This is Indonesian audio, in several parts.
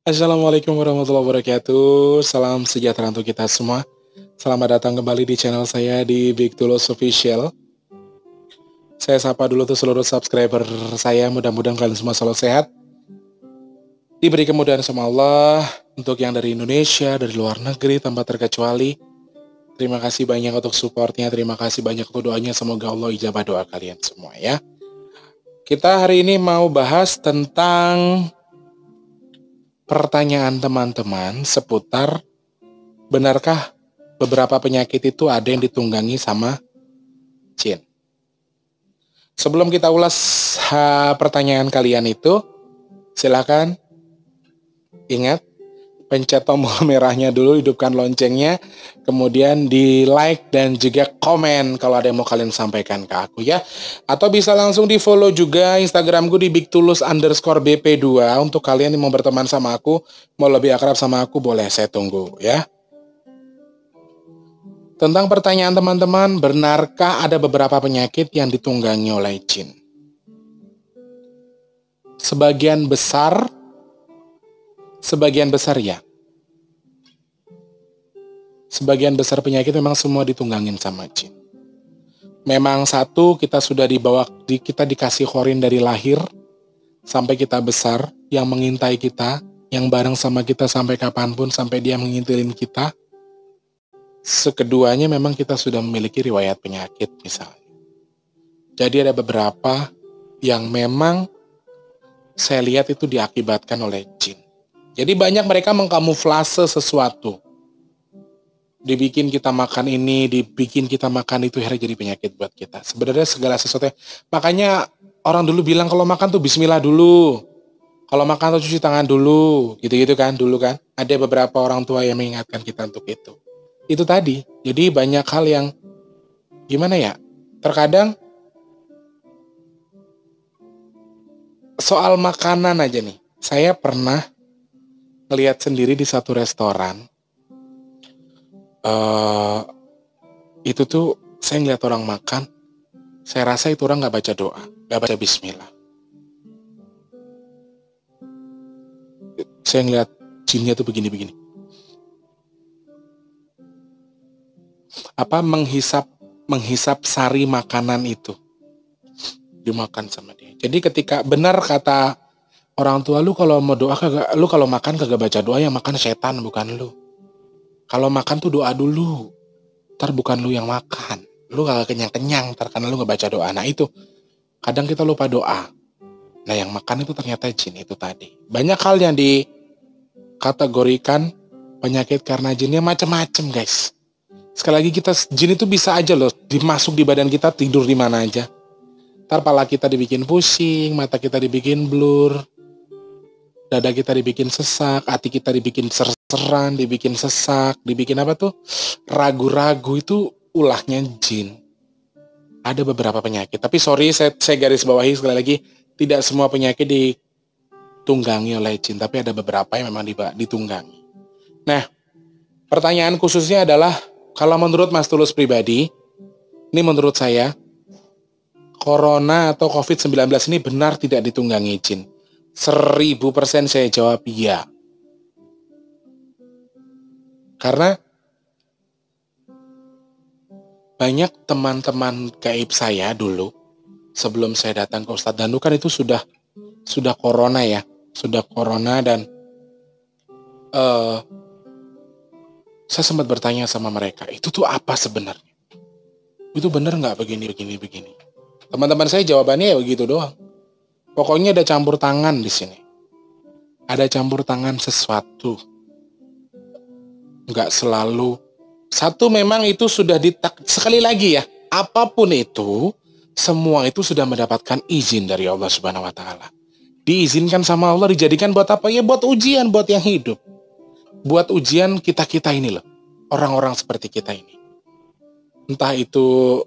Assalamualaikum warahmatullahi wabarakatuh. Salam sejahtera untuk kita semua. Selamat datang kembali di channel saya di Big Tulus Official. Saya sapa dulu tuh seluruh subscriber saya. Mudah-mudahan kalian semua selalu sehat. Diberi kemudahan sama Allah untuk yang dari Indonesia, dari luar negeri tanpa terkecuali. Terima kasih banyak untuk supportnya, terima kasih banyak untuk doanya. Semoga Allah ijabah doa kalian semua ya. Kita hari ini mau bahas tentang pertanyaan teman-teman seputar benarkah beberapa penyakit itu ada yang ditunggangi sama jin. Sebelum kita ulas pertanyaan kalian itu, silakan ingat pencet tombol merahnya dulu, hidupkan loncengnya, kemudian di like dan juga komen kalau ada yang mau kalian sampaikan ke aku ya. Atau bisa langsung di follow juga Instagramku di bigtulus underscore bp2 untuk kalian yang mau berteman sama aku, mau lebih akrab sama aku boleh saya tunggu ya. Tentang pertanyaan teman-teman, benarkah ada beberapa penyakit yang ditunggangi oleh jin? Sebagian besar Sebagian besar ya. Sebagian besar penyakit memang semua ditunggangin sama jin. Memang satu kita sudah dibawa di, kita dikasih korin dari lahir sampai kita besar yang mengintai kita, yang bareng sama kita sampai kapan pun sampai dia mengintilin kita. Sekeduanya memang kita sudah memiliki riwayat penyakit misalnya. Jadi ada beberapa yang memang saya lihat itu diakibatkan oleh jin. Jadi banyak mereka mengkamuflase sesuatu. Dibikin kita makan ini, dibikin kita makan itu, akhirnya jadi penyakit buat kita. Sebenarnya segala sesuatu. Makanya orang dulu bilang kalau makan tuh bismillah dulu. Kalau makan tuh cuci tangan dulu. Gitu-gitu kan, dulu kan. Ada beberapa orang tua yang mengingatkan kita untuk itu. Itu tadi. Jadi banyak hal yang gimana ya? Terkadang soal makanan aja nih. Saya pernah ngelihat sendiri di satu restoran uh, itu tuh saya ngeliat orang makan saya rasa itu orang nggak baca doa nggak baca Bismillah. Saya ngeliat jinnya tuh begini-begini apa menghisap menghisap sari makanan itu? Dimakan sama dia. Jadi ketika benar kata orang tua lu kalau mau doa kagak lu kalau makan kagak baca doa yang makan setan bukan lu kalau makan tuh doa dulu. Ntar bukan lu yang makan. Lu kagak kenyang kenyang ntar karena lu nggak baca doa. Nah itu. Kadang kita lupa doa. Nah yang makan itu ternyata jin itu tadi. Banyak hal yang dikategorikan penyakit karena jinnya macam-macam guys. Sekali lagi kita jin itu bisa aja loh dimasuk di badan kita tidur di mana aja. Ntar pala kita dibikin pusing mata kita dibikin blur dada kita dibikin sesak, hati kita dibikin serseran, dibikin sesak, dibikin apa tuh? Ragu-ragu itu ulahnya jin. Ada beberapa penyakit, tapi sorry saya, saya garis bawahi sekali lagi, tidak semua penyakit ditunggangi oleh jin, tapi ada beberapa yang memang ditunggangi. Nah, pertanyaan khususnya adalah, kalau menurut Mas Tulus pribadi, ini menurut saya, Corona atau COVID-19 ini benar tidak ditunggangi jin Seribu persen saya jawab iya. Karena banyak teman-teman gaib saya dulu sebelum saya datang ke Ustadz Danu kan itu sudah sudah corona ya, sudah corona dan uh, saya sempat bertanya sama mereka, itu tuh apa sebenarnya? Itu benar nggak begini, begini, begini? Teman-teman saya jawabannya ya begitu doang. Pokoknya ada campur tangan di sini. Ada campur tangan sesuatu. Enggak selalu. Satu memang itu sudah ditak... Sekali lagi ya, apa pun itu, semua itu sudah mendapatkan izin dari Allah Subhanahu wa taala. Diizinkan sama Allah dijadikan buat apa? Ya buat ujian buat yang hidup. Buat ujian kita-kita ini loh. Orang-orang seperti kita ini. Entah itu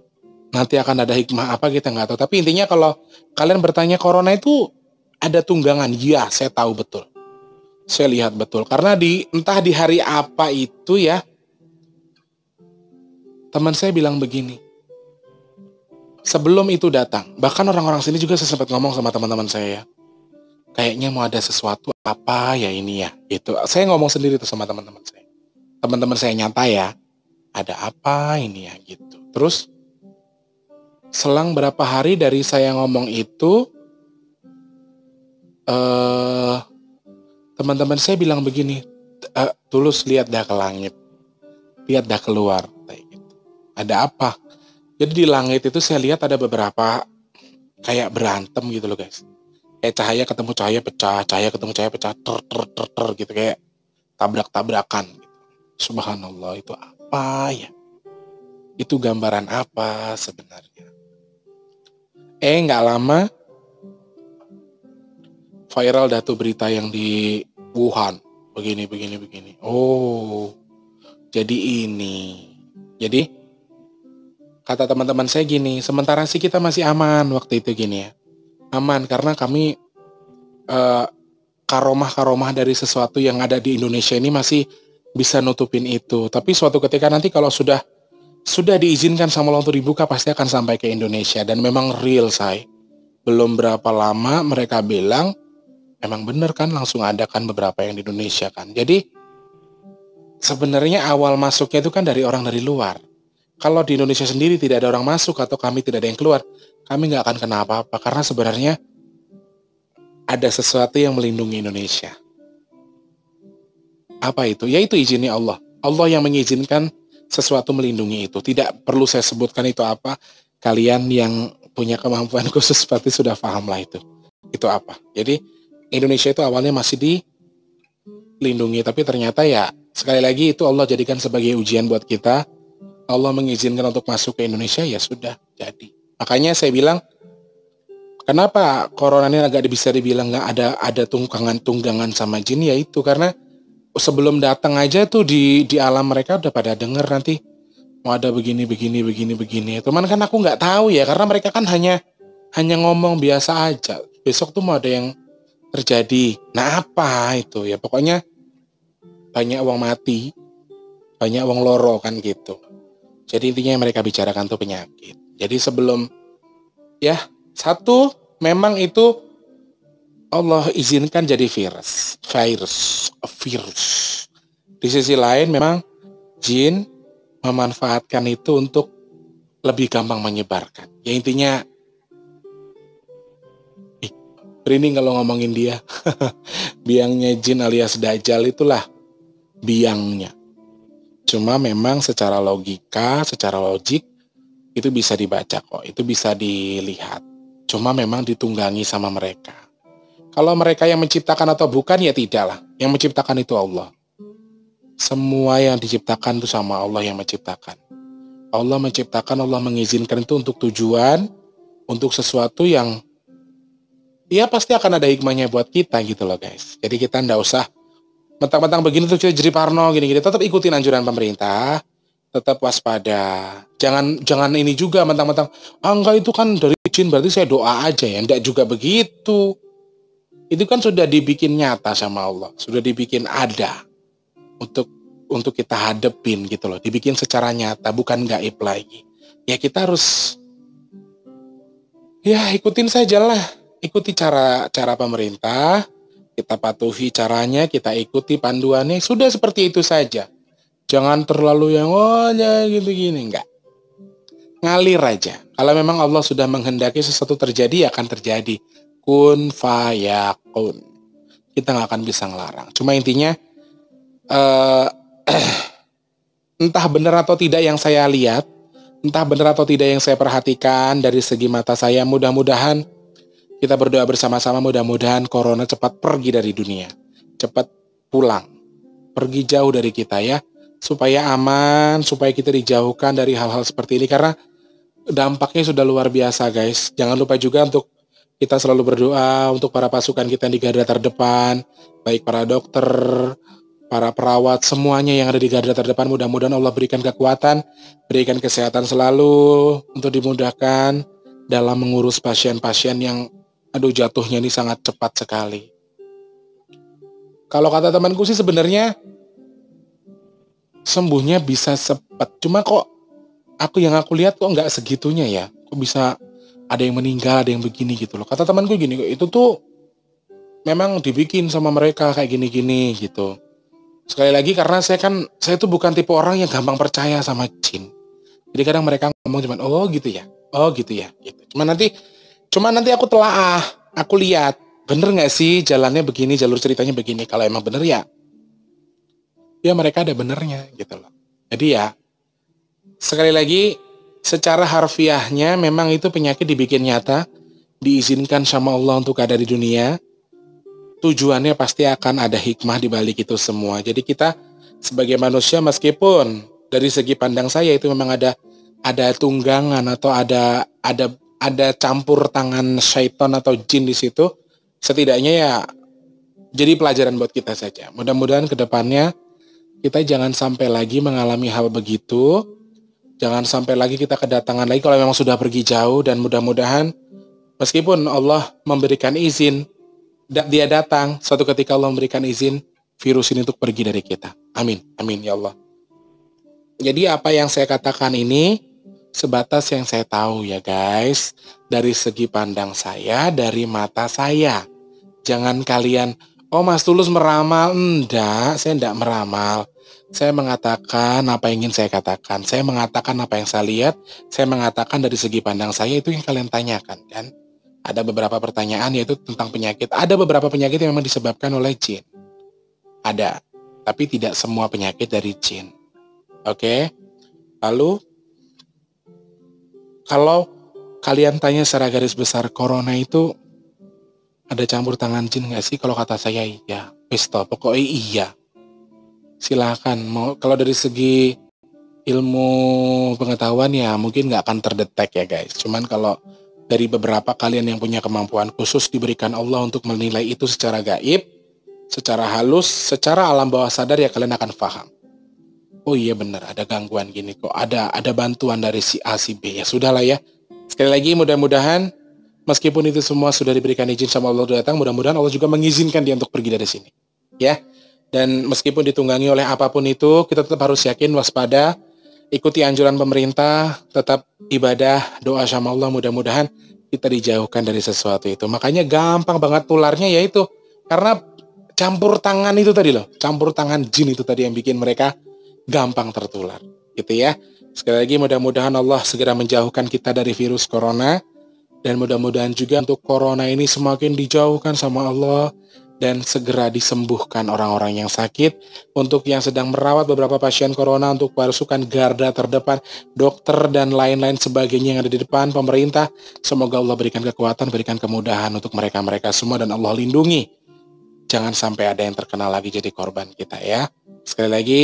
nanti akan ada hikmah apa kita nggak tahu. Tapi intinya kalau kalian bertanya corona itu ada tunggangan, ya saya tahu betul. Saya lihat betul karena di entah di hari apa itu ya. Teman saya bilang begini. Sebelum itu datang, bahkan orang-orang sini juga saya sempat ngomong sama teman-teman saya ya. kayaknya mau ada sesuatu apa ya ini ya itu saya ngomong sendiri tuh sama teman-teman saya teman-teman saya nyata ya ada apa ini ya gitu terus selang berapa hari dari saya ngomong itu eh teman-teman saya bilang begini e, tulus lihat dah ke langit. Lihat dah keluar. Gitu. Ada apa? Jadi di langit itu saya lihat ada beberapa kayak berantem gitu loh guys. Kayak cahaya ketemu cahaya pecah cahaya ketemu cahaya pecah ter ter ter, ter gitu kayak tabrak tabrakan gitu. subhanallah itu apa ya? Itu gambaran apa sebenarnya? Eh nggak lama viral datu berita yang di Wuhan. Begini begini begini. Oh jadi ini. Jadi kata teman-teman saya gini sementara sih kita masih aman waktu itu gini ya. Aman karena kami uh, karomah-karomah dari sesuatu yang ada di Indonesia ini masih bisa nutupin itu. Tapi suatu ketika nanti kalau sudah sudah diizinkan sama Allah untuk dibuka pasti akan sampai ke Indonesia. Dan memang real saya. Belum berapa lama mereka bilang emang bener kan langsung ada kan beberapa yang di Indonesia kan. Jadi sebenarnya awal masuknya itu kan dari orang dari luar. Kalau di Indonesia sendiri tidak ada orang masuk atau kami tidak ada yang keluar, kami nggak akan kena apa-apa karena sebenarnya ada sesuatu yang melindungi Indonesia. Apa itu? Yaitu izinnya Allah. Allah yang mengizinkan sesuatu melindungi itu. Tidak perlu saya sebutkan itu apa. Kalian yang punya kemampuan khusus pasti sudah paham lah itu. Itu apa. Jadi Indonesia itu awalnya masih dilindungi. Tapi ternyata ya sekali lagi itu Allah jadikan sebagai ujian buat kita. Allah mengizinkan untuk masuk ke Indonesia ya sudah jadi. Makanya saya bilang, kenapa corona ini agak bisa dibilang nggak ada ada tunggangan tunggangan sama jin ya itu karena sebelum datang aja tuh di di alam mereka udah pada denger nanti mau ada begini begini begini begini. Teman kan aku nggak tahu ya karena mereka kan hanya hanya ngomong biasa aja. Besok tuh mau ada yang terjadi. Nah apa itu ya pokoknya banyak uang mati, banyak uang loro kan gitu. Jadi intinya yang mereka bicarakan tuh penyakit. Jadi sebelum ya satu memang itu Allah izinkan jadi virus, virus, virus. Di sisi lain memang jin memanfaatkan itu untuk lebih gampang menyebarkan. Ya intinya ini kalau ngomongin dia. biangnya jin alias dajjal itulah biangnya. Cuma memang secara logika, secara logik itu bisa dibaca kok, itu bisa dilihat. Cuma memang ditunggangi sama mereka. Kalau mereka yang menciptakan atau bukan ya tidaklah. Yang menciptakan itu Allah. Semua yang diciptakan itu sama Allah yang menciptakan. Allah menciptakan, Allah mengizinkan itu untuk tujuan, untuk sesuatu yang ya pasti akan ada hikmahnya buat kita gitu loh guys. Jadi kita ndak usah mentang-mentang begini tuh jadi parno gini-gini. Tetap ikutin anjuran pemerintah tetap waspada. Jangan jangan ini juga mentang-mentang ah enggak itu kan dari jin berarti saya doa aja ya. Enggak juga begitu. Itu kan sudah dibikin nyata sama Allah, sudah dibikin ada untuk untuk kita hadepin gitu loh. Dibikin secara nyata, bukan gaib lagi. Ya kita harus ya ikutin saja lah. Ikuti cara cara pemerintah, kita patuhi caranya, kita ikuti panduannya, sudah seperti itu saja Jangan terlalu yang oh ya gitu gini enggak. Ngalir aja. Kalau memang Allah sudah menghendaki sesuatu terjadi ya akan terjadi. Kun fayakun. Kita nggak akan bisa ngelarang. Cuma intinya uh, entah benar atau tidak yang saya lihat, entah benar atau tidak yang saya perhatikan dari segi mata saya, mudah-mudahan kita berdoa bersama-sama mudah-mudahan corona cepat pergi dari dunia. Cepat pulang. Pergi jauh dari kita ya supaya aman, supaya kita dijauhkan dari hal-hal seperti ini karena dampaknya sudah luar biasa guys. Jangan lupa juga untuk kita selalu berdoa untuk para pasukan kita yang di garda terdepan, baik para dokter, para perawat, semuanya yang ada di garda terdepan mudah-mudahan Allah berikan kekuatan, berikan kesehatan selalu untuk dimudahkan dalam mengurus pasien-pasien yang aduh jatuhnya ini sangat cepat sekali. Kalau kata temanku sih sebenarnya sembuhnya bisa cepat. Cuma kok aku yang aku lihat kok nggak segitunya ya. Kok bisa ada yang meninggal, ada yang begini gitu loh. Kata temanku gini, itu tuh memang dibikin sama mereka kayak gini-gini gitu. Sekali lagi karena saya kan saya tuh bukan tipe orang yang gampang percaya sama jin. Jadi kadang mereka ngomong cuman oh gitu ya, oh gitu ya, gitu. Cuman nanti, cuman nanti aku telah aku lihat bener nggak sih jalannya begini, jalur ceritanya begini. Kalau emang bener ya, ya mereka ada benernya gitu loh. Jadi ya sekali lagi secara harfiahnya memang itu penyakit dibikin nyata, diizinkan sama Allah untuk ada di dunia tujuannya pasti akan ada hikmah di balik itu semua. Jadi kita sebagai manusia meskipun dari segi pandang saya itu memang ada ada tunggangan atau ada ada ada campur tangan syaitan atau jin di situ, setidaknya ya jadi pelajaran buat kita saja. Mudah-mudahan ke depannya kita jangan sampai lagi mengalami hal begitu. Jangan sampai lagi kita kedatangan lagi kalau memang sudah pergi jauh dan mudah-mudahan meskipun Allah memberikan izin dia datang, suatu ketika Allah memberikan izin virus ini untuk pergi dari kita. Amin. Amin ya Allah. Jadi apa yang saya katakan ini sebatas yang saya tahu ya guys. Dari segi pandang saya, dari mata saya. Jangan kalian, oh Mas Tulus meramal. Enggak, saya enggak meramal. Saya mengatakan apa yang ingin saya katakan. Saya mengatakan apa yang saya lihat. Saya mengatakan dari segi pandang saya itu yang kalian tanyakan kan ada beberapa pertanyaan yaitu tentang penyakit. Ada beberapa penyakit yang memang disebabkan oleh jin. Ada, tapi tidak semua penyakit dari jin. Oke. Lalu kalau kalian tanya secara garis besar corona itu ada campur tangan jin nggak sih? Kalau kata saya iya. Pistol, pokoknya iya. Silahkan. Mau kalau dari segi ilmu pengetahuan ya mungkin nggak akan terdetek ya guys. Cuman kalau dari beberapa kalian yang punya kemampuan khusus diberikan Allah untuk menilai itu secara gaib, secara halus, secara alam bawah sadar ya kalian akan paham. Oh iya benar ada gangguan gini kok, ada ada bantuan dari si A si B ya sudahlah ya. Sekali lagi mudah-mudahan meskipun itu semua sudah diberikan izin sama Allah datang, mudah-mudahan Allah juga mengizinkan dia untuk pergi dari sini. Ya. Dan meskipun ditunggangi oleh apa pun itu, kita tetap harus yakin waspada, ikuti anjuran pemerintah, tetap ibadah, doa sama Allah mudah-mudahan kita dijauhkan dari sesuatu itu. Makanya gampang banget tularnya yaitu karena campur tangan itu tadi loh, campur tangan jin itu tadi yang bikin mereka gampang tertular. Gitu ya. Sekali lagi mudah-mudahan Allah segera menjauhkan kita dari virus corona dan mudah-mudahan juga untuk corona ini semakin dijauhkan sama Allah dan segera disembuhkan orang-orang yang sakit. Untuk yang sedang merawat beberapa pasien corona untuk pasukan garda terdepan, dokter dan lain-lain sebagainya yang ada di depan pemerintah. Semoga Allah berikan kekuatan, berikan kemudahan untuk mereka-mereka semua dan Allah lindungi. Jangan sampai ada yang terkenal lagi jadi korban kita ya. Sekali lagi,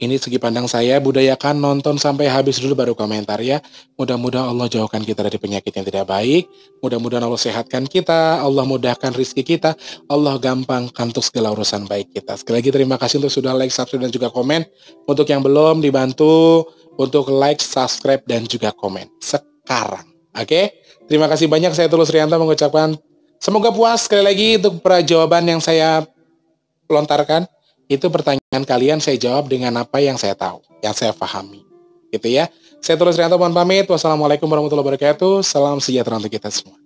ini segi pandang saya, budayakan nonton sampai habis dulu baru komentar ya. Mudah-mudahan Allah jauhkan kita dari penyakit yang tidak baik. Mudah-mudahan Allah sehatkan kita, Allah mudahkan rizki kita, Allah gampangkan untuk segala urusan baik kita. Sekali lagi terima kasih untuk sudah like, subscribe, dan juga komen. Untuk yang belum dibantu untuk like, subscribe, dan juga komen. Sekarang. Oke? Terima kasih banyak saya Tulus Rianto mengucapkan semoga puas sekali lagi untuk jawaban yang saya lontarkan. Itu pertanyaan kalian saya jawab dengan apa yang saya tahu, yang saya pahami. Gitu ya. Saya terus Rianto mohon pamit. Wassalamualaikum warahmatullahi wabarakatuh. Salam sejahtera untuk kita semua.